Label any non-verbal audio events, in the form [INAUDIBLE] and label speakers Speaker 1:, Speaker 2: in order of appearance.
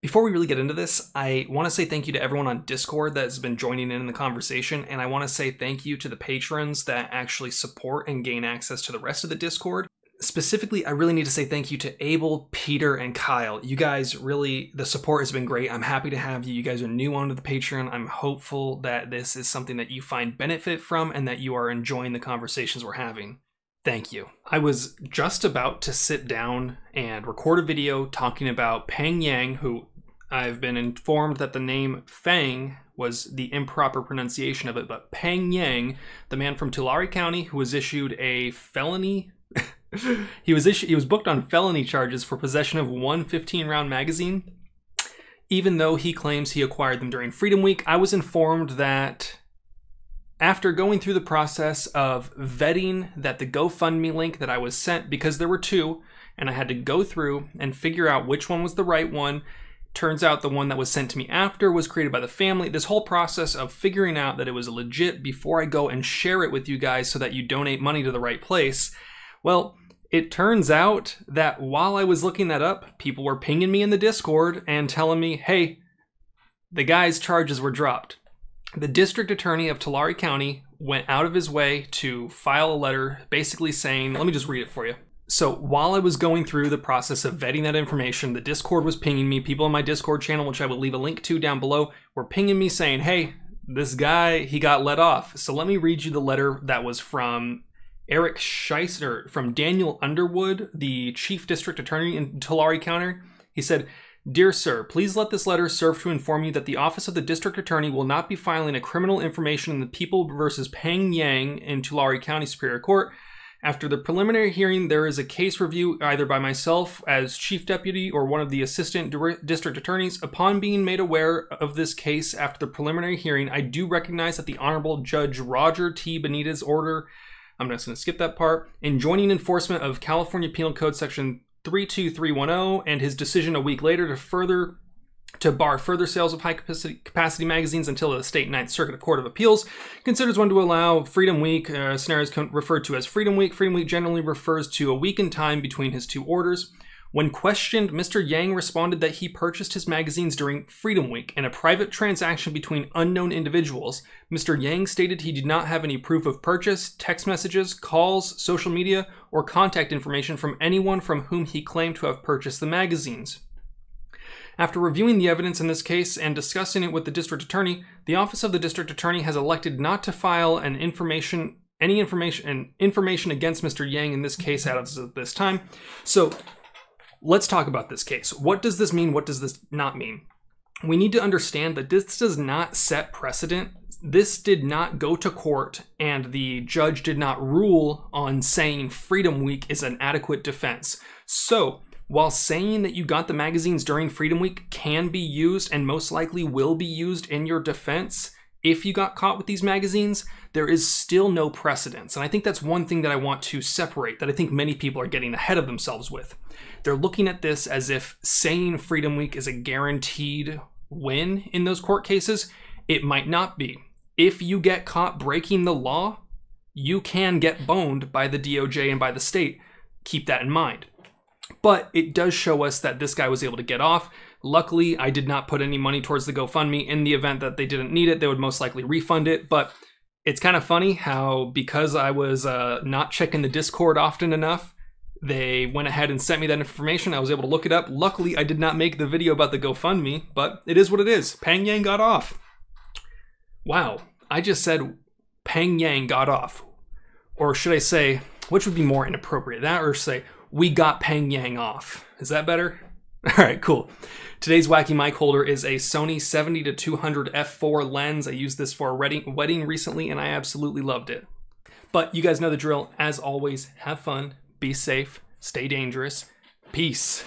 Speaker 1: Before we really get into this, I want to say thank you to everyone on Discord that has been joining in, in the conversation, and I want to say thank you to the patrons that actually support and gain access to the rest of the Discord. Specifically, I really need to say thank you to Abel, Peter, and Kyle. You guys really, the support has been great. I'm happy to have you. You guys are new onto the Patreon. I'm hopeful that this is something that you find benefit from and that you are enjoying the conversations we're having. Thank you. I was just about to sit down and record a video talking about Pheng Yang, who I've been informed that the name Fang was the improper pronunciation of it, but Pheng Yang, the man from Tulare County who was issued a felony [LAUGHS] he was issued, he was booked on felony charges for possession of one 15 round magazine. Even though he claims he acquired them during Freedom Week, I was informed that after going through the process of vetting that the GoFundMe link that I was sent, because there were two, and I had to go through and figure out which one was the right one. Turns out the one that was sent to me after was created by the family. This whole process of figuring out that it was legit before I go and share it with you guys so that you donate money to the right place well, it turns out that while I was looking that up, people were pinging me in the Discord and telling me, hey, the guy's charges were dropped. The district attorney of Tulare County went out of his way to file a letter basically saying, let me just read it for you. So while I was going through the process of vetting that information, the Discord was pinging me. People in my Discord channel, which I will leave a link to down below, were pinging me saying, hey, this guy, he got let off. So let me read you the letter that was from Eric Scheister from Daniel Underwood, the chief district attorney in Tulare County. He said, Dear Sir, please let this letter serve to inform you that the Office of the District Attorney will not be filing a criminal information in the People versus Pheng Yang in Tulare County Superior Court. After the preliminary hearing, there is a case review either by myself as Chief Deputy or one of the Assistant District Attorneys. Upon being made aware of this case after the preliminary hearing, I do recognize that the Honorable Judge Roger T. Benitez order I'm just going to skip that part. In joining enforcement of California Penal Code Section 32310 and his decision a week later to further to bar further sales of high capacity, capacity magazines until the state Ninth Circuit Court of Appeals considers one to allow Freedom Week uh, scenarios referred to as Freedom Week. Freedom Week generally refers to a week in time between his two orders. When questioned, Mr. Yang responded that he purchased his magazines during Freedom Week in a private transaction between unknown individuals. Mr. Yang stated he did not have any proof of purchase, text messages, calls, social media, or contact information from anyone from whom he claimed to have purchased the magazines. After reviewing the evidence in this case and discussing it with the district attorney, the office of the district attorney has elected not to file an information any information information against Mr. Yang in this case as of this time. So let's talk about this case. What does this mean? What does this not mean? We need to understand that this does not set precedent. This did not go to court, and the judge did not rule on saying Freedom Week is an adequate defense. So, while saying that you got the magazines during Freedom Week can be used and most likely will be used in your defense, if you got caught with these magazines, there is still no precedence. And I think that's one thing that I want to separate that I think many people are getting ahead of themselves with. They're looking at this as if saying Freedom Week is a guaranteed win in those court cases. It might not be. If you get caught breaking the law, you can get boned by the DOJ and by the state. Keep that in mind. But it does show us that this guy was able to get off. Luckily, I did not put any money towards the GoFundMe. In the event that they didn't need it, they would most likely refund it. But it's kind of funny how, because I was uh, not checking the Discord often enough, they went ahead and sent me that information. I was able to look it up. Luckily, I did not make the video about the GoFundMe, but it is what it is. Pheng Yang got off. Wow, I just said Pheng Yang got off. Or should I say, which would be more inappropriate? That or say, we got Pheng Yang off. Is that better? [LAUGHS] All right, cool. Today's wacky mic holder is a Sony 70 to 200 f4 lens. I used this for a wedding recently and I absolutely loved it. But you guys know the drill. As always, have fun, be safe, stay dangerous. Peace.